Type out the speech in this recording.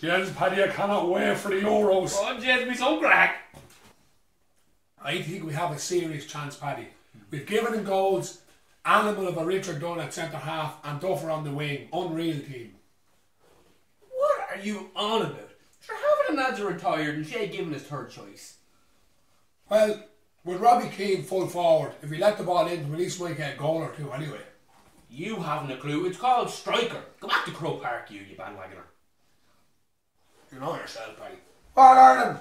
Yes, Paddy, I cannot wait for the Euros. Oh, Jez, be so crack. I think we have a serious chance, Paddy. We've Given him goals, animal of a Richard Dunne at centre half, and Duffer on the wing. Unreal team. What are you on about? Sure, of the lads are retired and Shay Given his third choice. Well, with Robbie Keane full forward, if we let the ball in, we at least might get a goal or two anyway. You haven't a clue. It's called striker. Go back to Croke Park, you, you bandwagoner. Know yourself, Paddy. Well, Ireland,